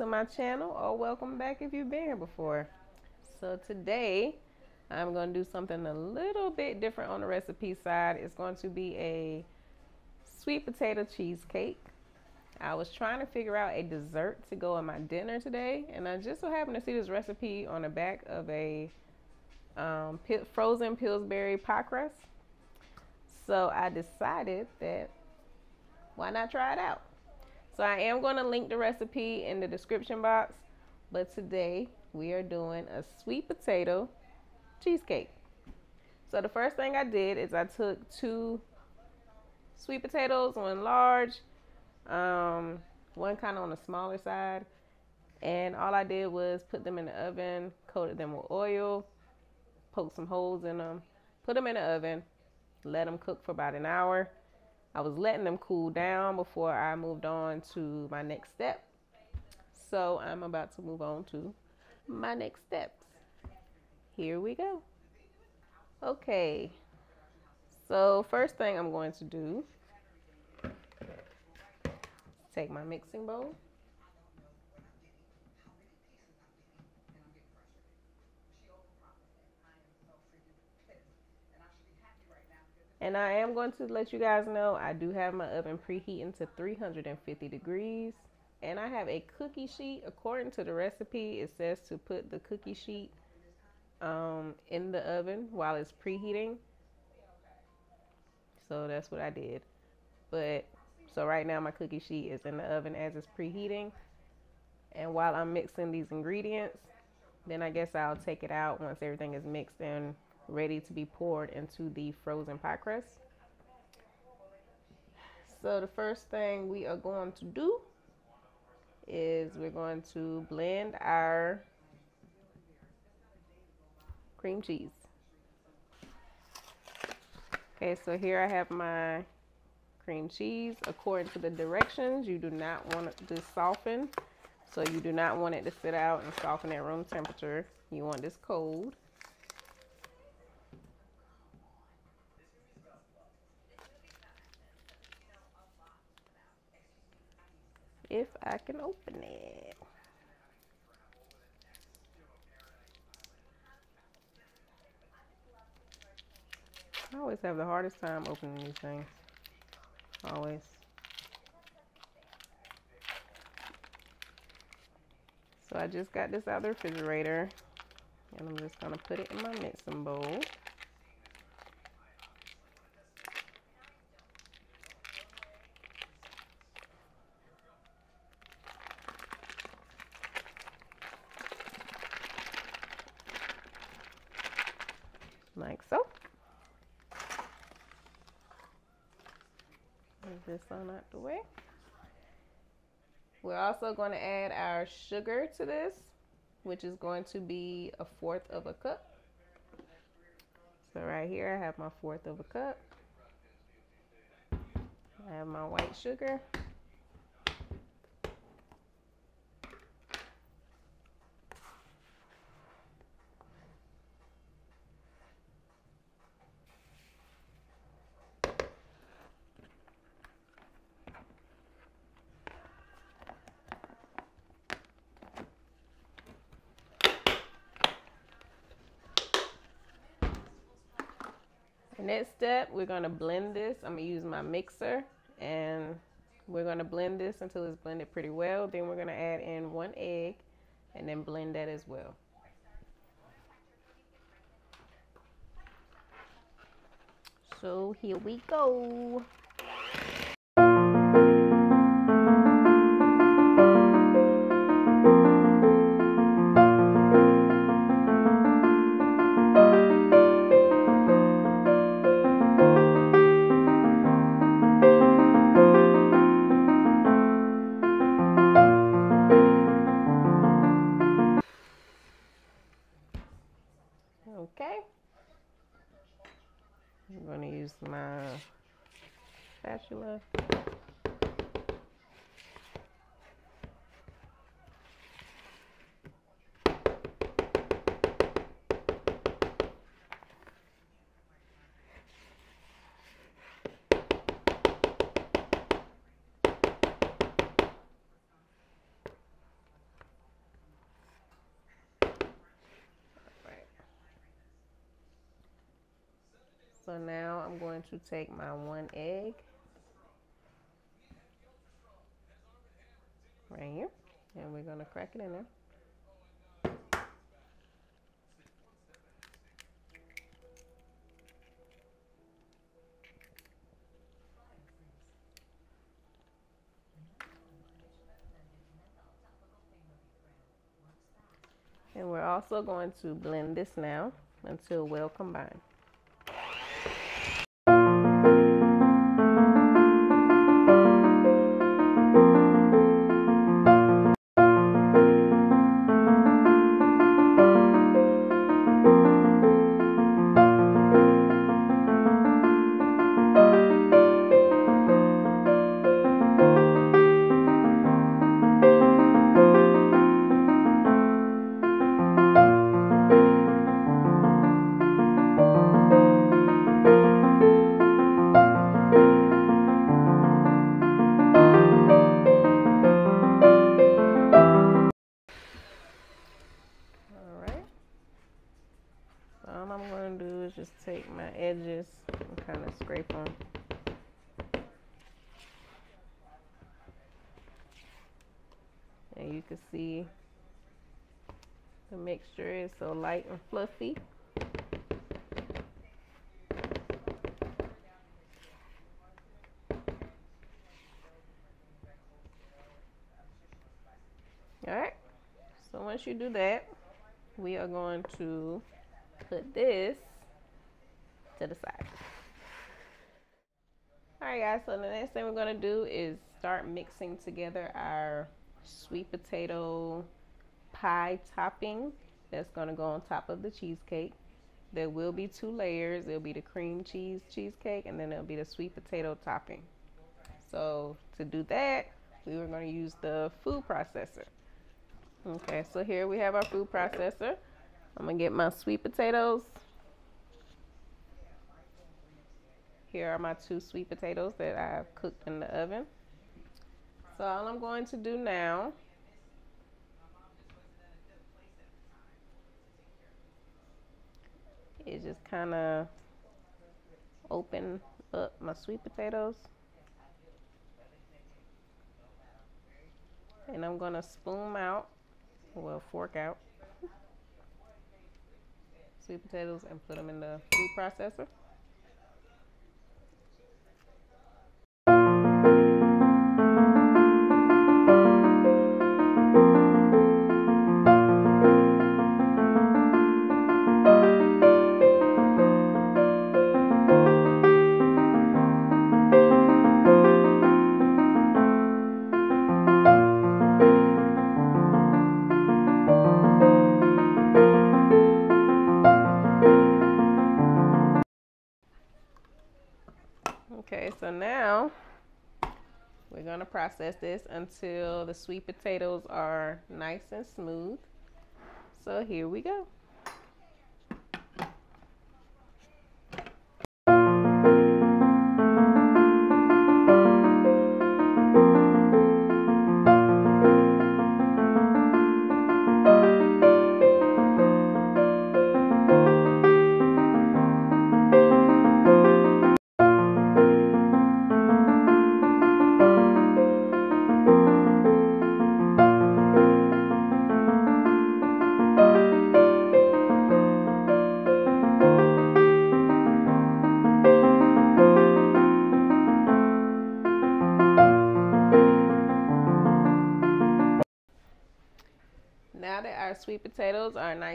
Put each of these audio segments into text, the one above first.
to my channel or welcome back if you've been here before. So today I'm going to do something a little bit different on the recipe side. It's going to be a sweet potato cheesecake. I was trying to figure out a dessert to go in my dinner today and I just so happened to see this recipe on the back of a um, frozen Pillsbury pie crust. So I decided that why not try it out? So I am going to link the recipe in the description box. But today we are doing a sweet potato cheesecake. So the first thing I did is I took two sweet potatoes, one large, um, one kind of on the smaller side. And all I did was put them in the oven, coated them with oil, poked some holes in them, put them in the oven, let them cook for about an hour. I was letting them cool down before I moved on to my next step. So I'm about to move on to my next steps. Here we go. Okay. So first thing I'm going to do, take my mixing bowl. And I am going to let you guys know I do have my oven preheating to 350 degrees. And I have a cookie sheet. According to the recipe, it says to put the cookie sheet um, in the oven while it's preheating. So that's what I did. But so right now my cookie sheet is in the oven as it's preheating. And while I'm mixing these ingredients, then I guess I'll take it out once everything is mixed and ready to be poured into the frozen pie crust. So the first thing we are going to do is we're going to blend our cream cheese. Okay, so here I have my cream cheese. According to the directions, you do not want to soften. So you do not want it to sit out and soften at room temperature. You want this cold. If I can open it. I always have the hardest time opening these things. Always. So I just got this out of the refrigerator. And I'm just going to put it in my mixing bowl. like so. Move this on out the way. We're also going to add our sugar to this, which is going to be a fourth of a cup. So right here I have my fourth of a cup. I have my white sugar. Next step, we're going to blend this. I'm going to use my mixer and we're going to blend this until it's blended pretty well. Then we're going to add in one egg and then blend that as well. So here we go. I'm going to take my one egg right here and we're going to crack it in there. And we're also going to blend this now until well combined. Edges and kind of scrape them. And you can see the mixture is so light and fluffy. Alright, so once you do that, we are going to put this to the side. Alright guys, so the next thing we're to do is start mixing together our sweet potato pie topping that's to go on top of the cheesecake. There will be two layers. It'll be the cream cheese cheesecake and then it'll be the sweet potato topping. So to do that, we were to use the food processor. Okay, so here we have our food processor. I'm going to get my sweet potatoes Here are my two sweet potatoes that I've cooked in the oven. So all I'm going to do now is just kind of open up my sweet potatoes. And I'm going to spoon out, well, fork out sweet potatoes and put them in the food processor. Process this until the sweet potatoes are nice and smooth. So here we go.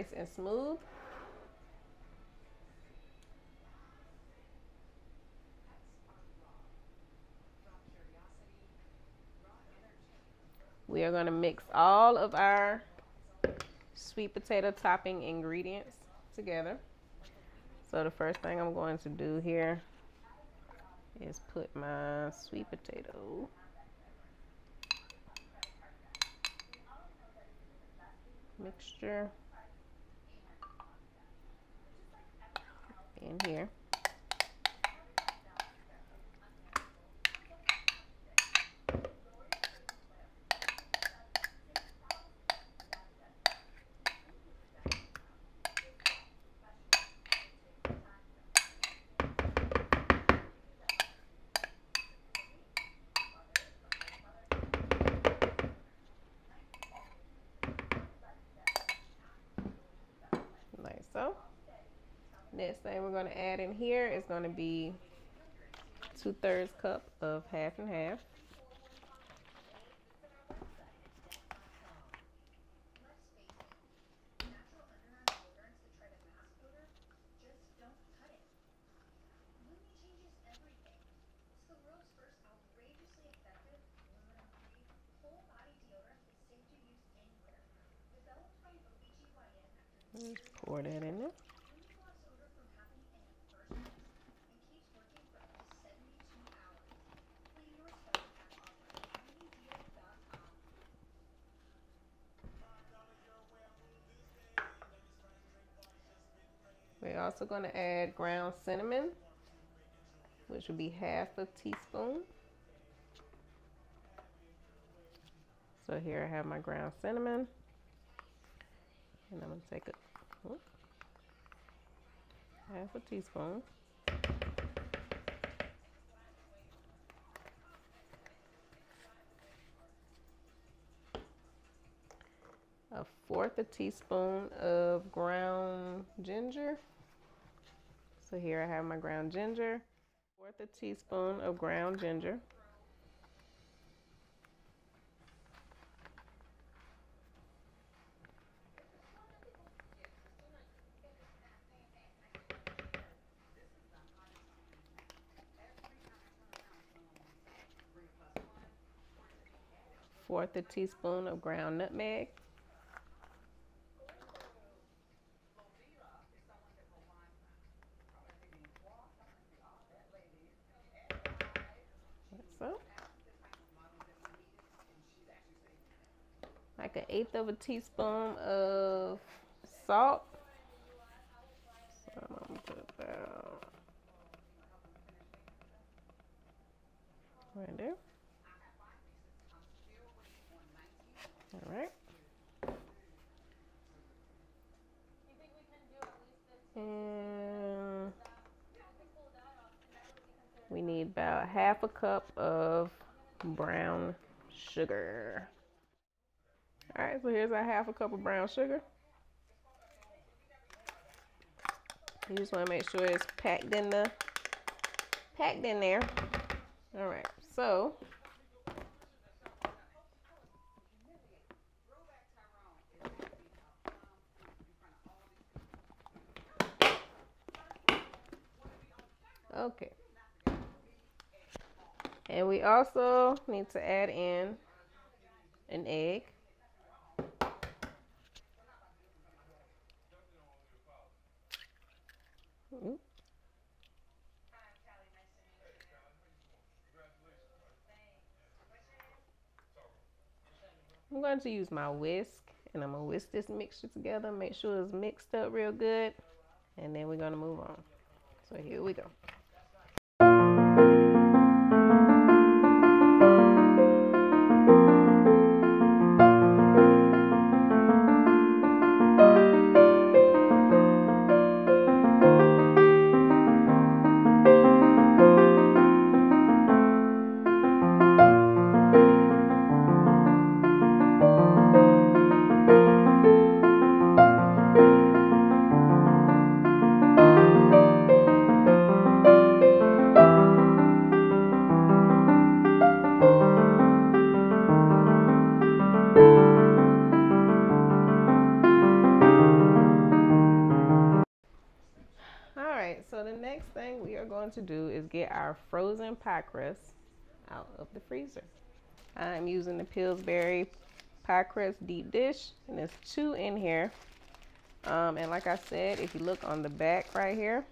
Nice and smooth, we are going to mix all of our sweet potato topping ingredients together. So the first thing I'm going to do here is put my sweet potato. Mixture in here. Next thing we're going to add in here is going to be two thirds cup of half and half. pour that in there. We're also going to add ground cinnamon, which would be half a teaspoon. So here I have my ground cinnamon. And I'm going to take a whoop, half a teaspoon. A fourth a teaspoon of ground ginger. So here I have my ground ginger. Fourth a teaspoon of ground ginger. fourth a teaspoon of ground nutmeg. so. Like an eighth of a teaspoon of salt. Right there. All right. And we need about half a cup of brown sugar. All right, so here's our half a cup of brown sugar. You just want to make sure it's packed in the packed in there. All right, so Okay. And we also need to add in an egg. I'm going to use my whisk and I'm going to whisk this mixture together, make sure it's mixed up real good, and then we're going to move on. So here we go. To do is get our frozen pie crust out of the freezer. I'm using the Pillsbury pie crust deep dish and there's two in here. Um, and like I said, if you look on the back right here,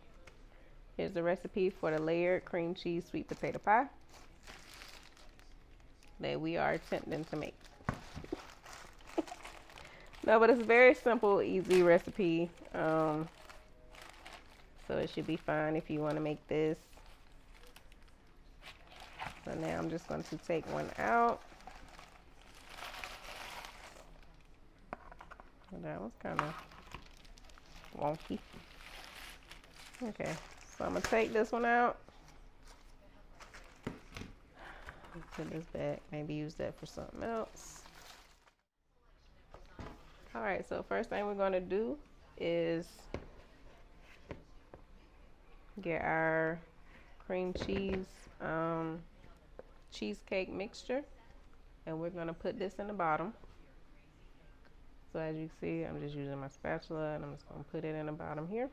here's the recipe for the layered cream cheese sweet potato pie that we are attempting to make. no, but it's a very simple, easy recipe. Um, so it should be fine if you want to make this. So now I'm just going to take one out. That was kind of wonky. Okay, so I'm going to take this one out. Put this back, maybe use that for something else. All right, so first thing we're going to do is get our cream cheese um, cheesecake mixture and we're going to put this in the bottom. So as you see, I'm just using my spatula and I'm just going to put it in the bottom here.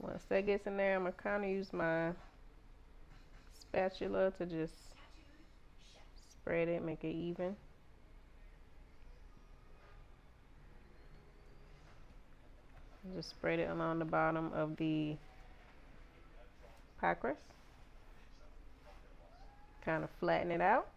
Once that gets in there, I'm going to kind of use my spatula to just spread it, make it even. Just spread it along the bottom of the pie crust. Kind of flatten it out.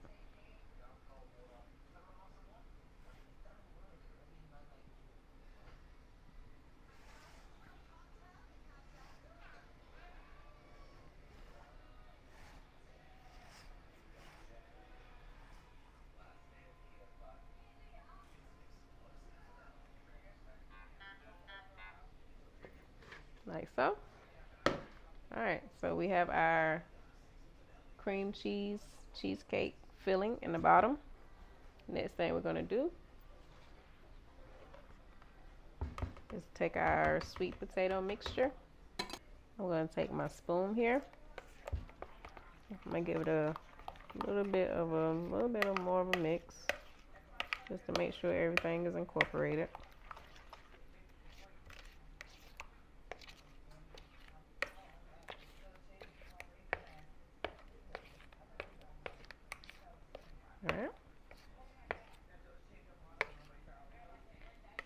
Have our cream cheese cheesecake filling in the bottom. Next thing we're gonna do is take our sweet potato mixture. I'm gonna take my spoon here. I'm gonna give it a little bit of a little bit of more of a mix just to make sure everything is incorporated.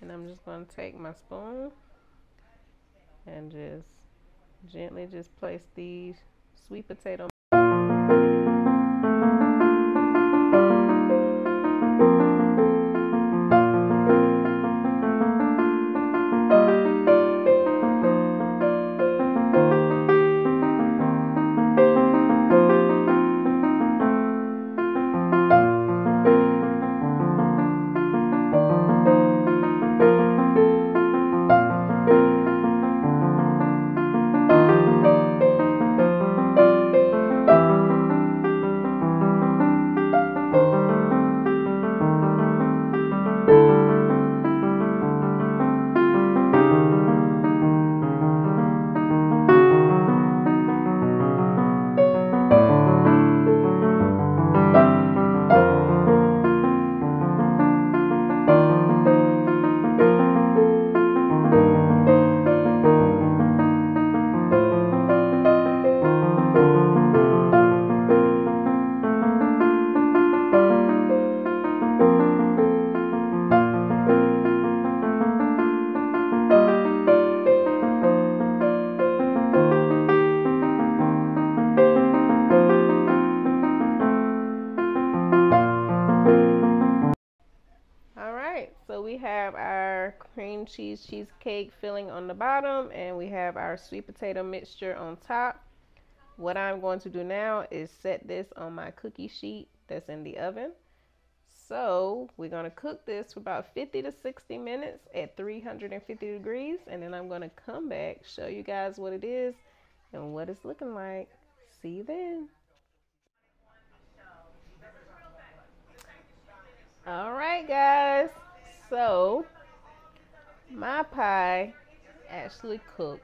And I'm just going to take my spoon and just gently just place these sweet potato on the bottom and we have our sweet potato mixture on top. What I'm going to do now is set this on my cookie sheet that's in the oven. So we're going to cook this for about 50 to 60 minutes at 350 degrees and then I'm going to come back, show you guys what it is and what it's looking like. See you then. All right, guys. So my pie actually cooked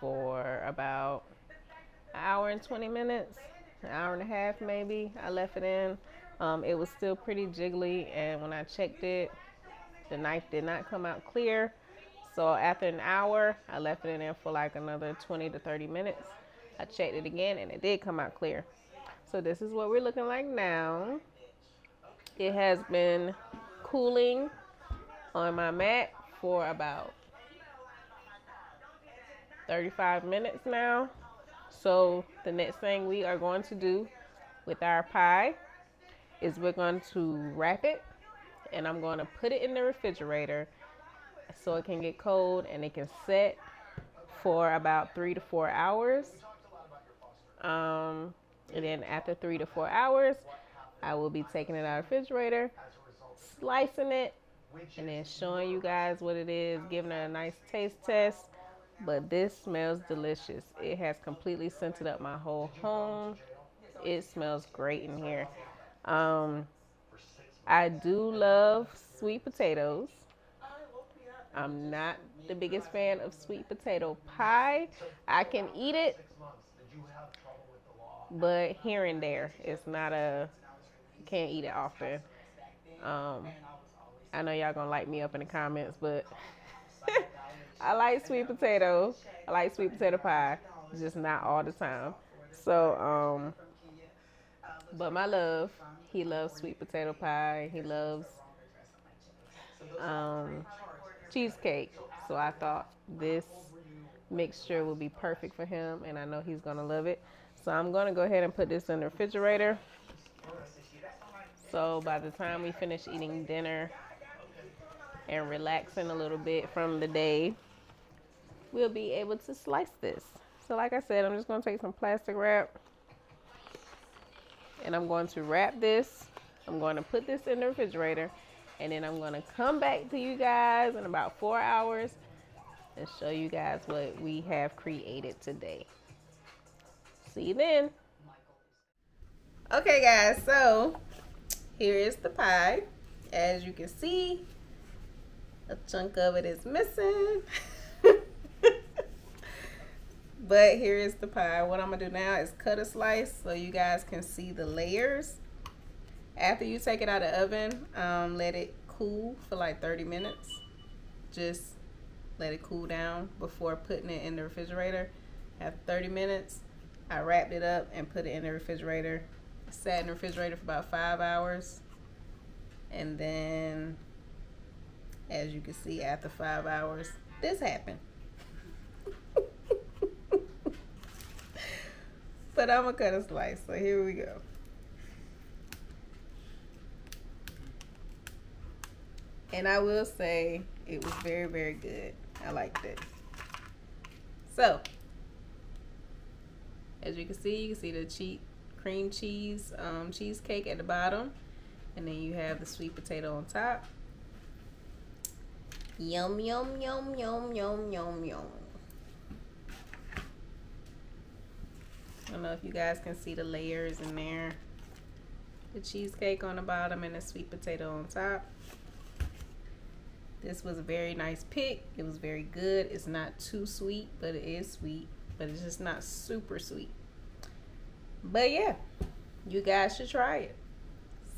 for about an hour and 20 minutes, an hour and a half maybe. I left it in. Um, it was still pretty jiggly, and when I checked it, the knife did not come out clear. So after an hour, I left it in there for like another 20 to 30 minutes. I checked it again, and it did come out clear. So this is what we're looking like now. It has been cooling on my mat for about 35 minutes now. So the next thing we are going to do with our pie is we're going to wrap it and I'm going to put it in the refrigerator so it can get cold and it can set for about three to four hours. Um, and then after three to four hours, I will be taking it out of the refrigerator, slicing it, and then showing you guys what it is, giving it a nice taste test. But this smells delicious. It has completely scented up my whole home. It smells great in here. Um, I do love sweet potatoes. I'm not the biggest fan of sweet potato pie. I can eat it, but here and there. It's not a, can't eat it often. Um, I know y'all gonna light me up in the comments, but I like sweet potato. I like sweet potato pie, just not all the time. So, um, but my love, he loves sweet potato pie. He loves um, cheesecake. So I thought this mixture would be perfect for him, and I know he's gonna love it. So I'm gonna go ahead and put this in the refrigerator. So by the time we finish eating dinner, and relaxing a little bit from the day, we'll be able to slice this. So like I said, I'm just going to take some plastic wrap and I'm going to wrap this. I'm going to put this in the refrigerator and then I'm going to come back to you guys in about four hours and show you guys what we have created today. See you then. Okay guys, so here is the pie. As you can see, a chunk of it is missing. but here is the pie. What I'm gonna do now is cut a slice so you guys can see the layers. After you take it out of the oven, um, let it cool for like 30 minutes. Just let it cool down before putting it in the refrigerator. After 30 minutes, I wrapped it up and put it in the refrigerator. Sat in the refrigerator for about five hours. And then as you can see after five hours this happened but I'm gonna cut a slice so here we go. And I will say it was very very good. I liked it so as you can see you can see the cheap cream cheese um, cheesecake at the bottom. And then you have the sweet potato on top. Yum, yum, yum, yum, yum, yum, yum. I don't know if you guys can see the layers in there. The cheesecake on the bottom and the sweet potato on top. This was a very nice pick. It was very good. It's not too sweet, but it is sweet. But it's just not super sweet. But yeah, you guys should try it.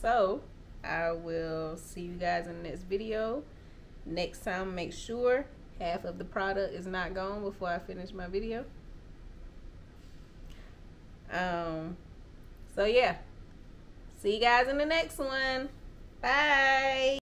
So, I will see you guys in the next video. Next time, make sure half of the product is not gone before I finish my video. Um, so yeah. See you guys in the next one. Bye.